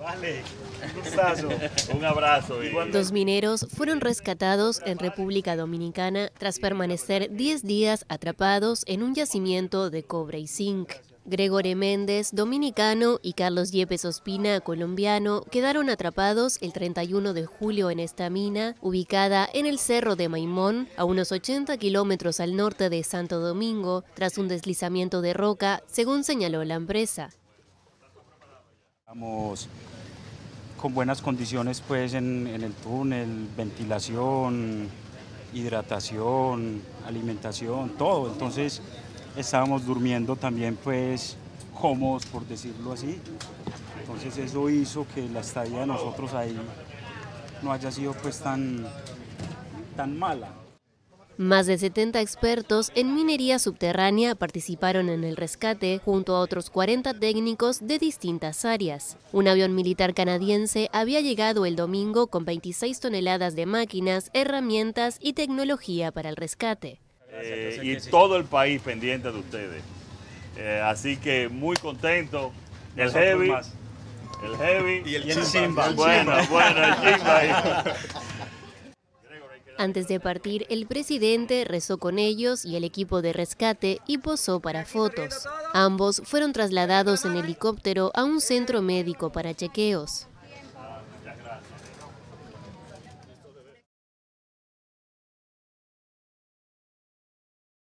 Vale, un Un abrazo. Dos mineros fueron rescatados en República Dominicana tras permanecer 10 días atrapados en un yacimiento de cobre y zinc. Gregorio Méndez, dominicano, y Carlos Yepes Ospina, colombiano, quedaron atrapados el 31 de julio en esta mina, ubicada en el Cerro de Maimón, a unos 80 kilómetros al norte de Santo Domingo, tras un deslizamiento de roca, según señaló la empresa. Estamos con buenas condiciones pues en, el túnel, ventilación, hidratación, alimentación, todo. Entonces estábamos durmiendo también pues cómodos, por decirlo así. Entonces eso hizo que la estadía de nosotros ahí no haya sido pues tan, tan mala. Más de 70 expertos en minería subterránea participaron en el rescate junto a otros 40 técnicos de distintas áreas. Un avión militar canadiense había llegado el domingo con 26 toneladas de máquinas, herramientas y tecnología para el rescate. Eh, y todo el país pendiente de ustedes. Eh, así que muy contento. El heavy. El heavy. Y el, Chimba. Bueno, bueno, el Chimba. Antes de partir, el presidente rezó con ellos y el equipo de rescate y posó para fotos. Ambos fueron trasladados en helicóptero a un centro médico para chequeos.